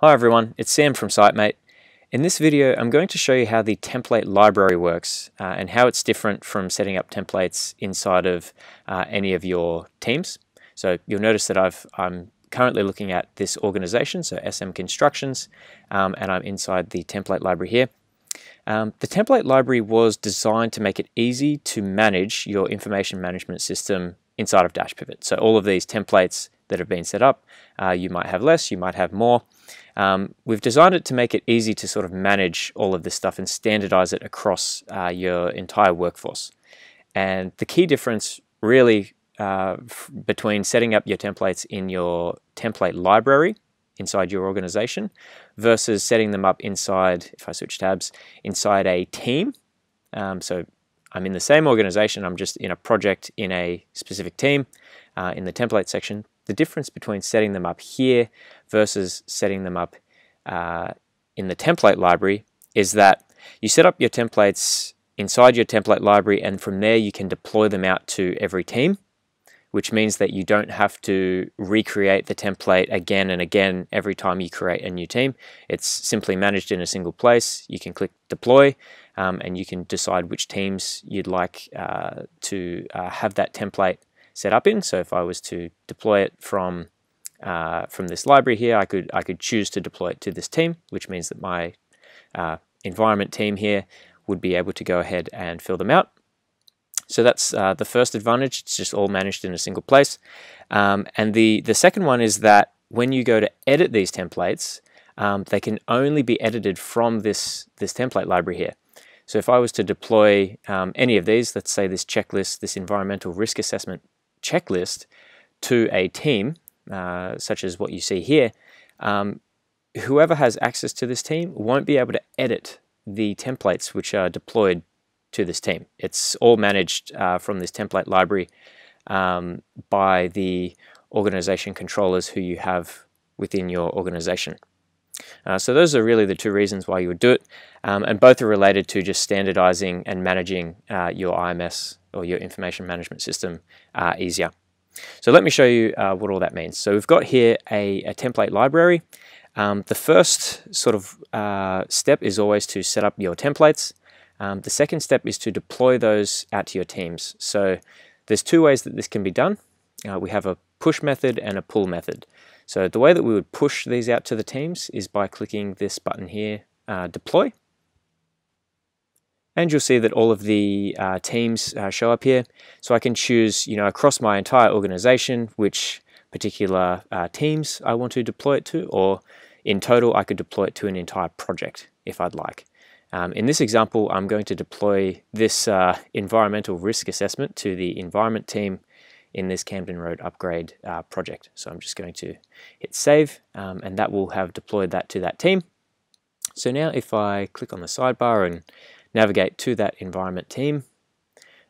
Hi everyone, it's Sam from Sitemate. In this video I'm going to show you how the template library works uh, and how it's different from setting up templates inside of uh, any of your teams. So you'll notice that I've, I'm currently looking at this organization, so SM Constructions, um, and I'm inside the template library here. Um, the template library was designed to make it easy to manage your information management system inside of Dashpivot. So all of these templates that have been set up, uh, you might have less, you might have more. Um, we've designed it to make it easy to sort of manage all of this stuff and standardize it across uh, your entire workforce. And the key difference really uh, between setting up your templates in your template library inside your organization versus setting them up inside, if I switch tabs, inside a team. Um, so I'm in the same organization, I'm just in a project in a specific team uh, in the template section. The difference between setting them up here versus setting them up uh, in the template library is that you set up your templates inside your template library and from there you can deploy them out to every team which means that you don't have to recreate the template again and again every time you create a new team. It's simply managed in a single place. You can click deploy um, and you can decide which teams you'd like uh, to uh, have that template set up in. So if I was to deploy it from uh, from this library here, I could I could choose to deploy it to this team, which means that my uh, environment team here would be able to go ahead and fill them out. So that's uh, the first advantage. It's just all managed in a single place. Um, and the, the second one is that when you go to edit these templates, um, they can only be edited from this, this template library here. So if I was to deploy um, any of these, let's say this checklist, this environmental risk assessment checklist to a team, uh, such as what you see here, um, whoever has access to this team won't be able to edit the templates which are deployed to this team. It's all managed uh, from this template library um, by the organization controllers who you have within your organization. Uh, so those are really the two reasons why you would do it, um, and both are related to just standardizing and managing uh, your IMS or your information management system uh, easier. So let me show you uh, what all that means. So we've got here a, a template library. Um, the first sort of uh, step is always to set up your templates. Um, the second step is to deploy those out to your teams. So there's two ways that this can be done. Uh, we have a push method and a pull method. So the way that we would push these out to the teams is by clicking this button here, uh, deploy. And you'll see that all of the uh, teams uh, show up here. So I can choose, you know, across my entire organization, which particular uh, teams I want to deploy it to, or in total, I could deploy it to an entire project if I'd like. Um, in this example, I'm going to deploy this uh, environmental risk assessment to the environment team in this Camden Road upgrade uh, project. So I'm just going to hit save um, and that will have deployed that to that team. So now if I click on the sidebar and navigate to that environment team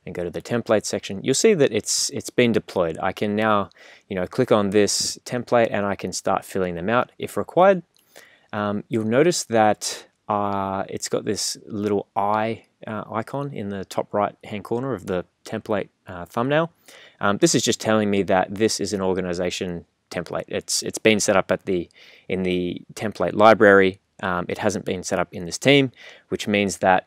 and go to the template section, you'll see that it's it's been deployed. I can now you know click on this template and I can start filling them out if required. Um, you'll notice that uh, it's got this little eye uh, icon in the top right hand corner of the template uh, thumbnail. Um, this is just telling me that this is an organization template. It's it's been set up at the in the template library. Um, it hasn't been set up in this team, which means that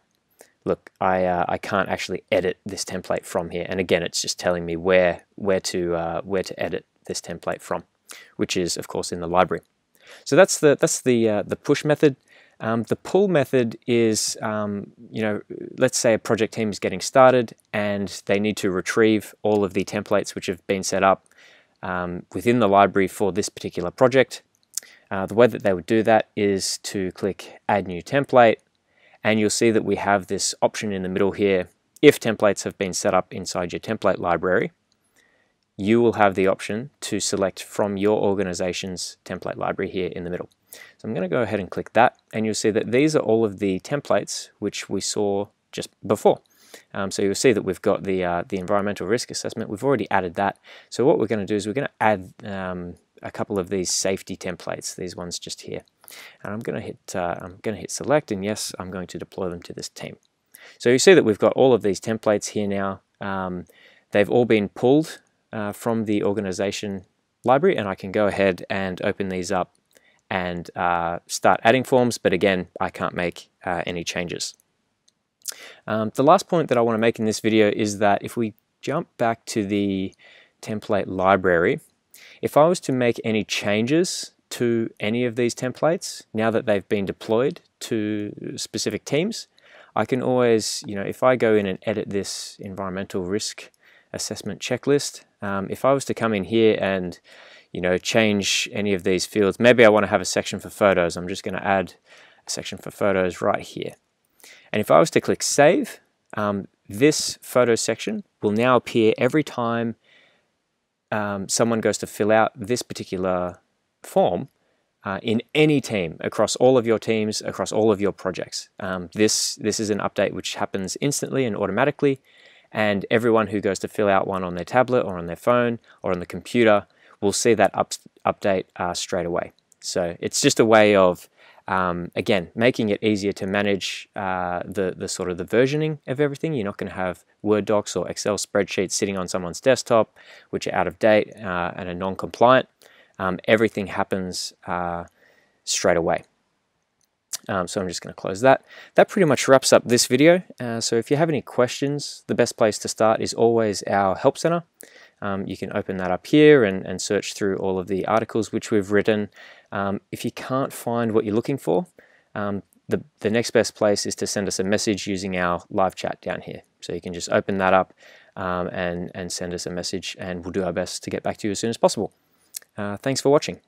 look, I uh, I can't actually edit this template from here. And again, it's just telling me where where to uh, where to edit this template from, which is of course in the library. So that's the that's the uh, the push method. Um, the pull method is, um, you know, let's say a project team is getting started and they need to retrieve all of the templates which have been set up um, within the library for this particular project. Uh, the way that they would do that is to click Add New Template, and you'll see that we have this option in the middle here. If templates have been set up inside your template library, you will have the option to select from your organization's template library here in the middle. So I'm going to go ahead and click that and you'll see that these are all of the templates which we saw just before. Um, so you'll see that we've got the, uh, the environmental risk assessment. We've already added that. So what we're going to do is we're going to add um, a couple of these safety templates, these ones just here. And I'm going to hit uh, I'm going to hit select and yes, I'm going to deploy them to this team. So you see that we've got all of these templates here now. Um, they've all been pulled uh, from the organization library and I can go ahead and open these up and uh, start adding forms, but again, I can't make uh, any changes. Um, the last point that I want to make in this video is that if we jump back to the template library, if I was to make any changes to any of these templates, now that they've been deployed to specific teams, I can always, you know, if I go in and edit this environmental risk assessment checklist, um, if I was to come in here and, you know, change any of these fields, maybe I want to have a section for photos, I'm just going to add a section for photos right here. And if I was to click save, um, this photo section will now appear every time um, someone goes to fill out this particular form uh, in any team across all of your teams, across all of your projects. Um, this, this is an update which happens instantly and automatically, and everyone who goes to fill out one on their tablet or on their phone or on the computer will see that up, update uh, straight away. So it's just a way of um, again, making it easier to manage uh, the, the sort of the versioning of everything. You're not going to have Word docs or Excel spreadsheets sitting on someone's desktop, which are out of date uh, and are non-compliant. Um, everything happens uh, straight away. Um, so I'm just going to close that. That pretty much wraps up this video. Uh, so if you have any questions, the best place to start is always our Help Center. Um, you can open that up here and, and search through all of the articles which we've written. Um, if you can't find what you're looking for, um, the, the next best place is to send us a message using our live chat down here. So you can just open that up um, and, and send us a message and we'll do our best to get back to you as soon as possible. Uh, thanks for watching.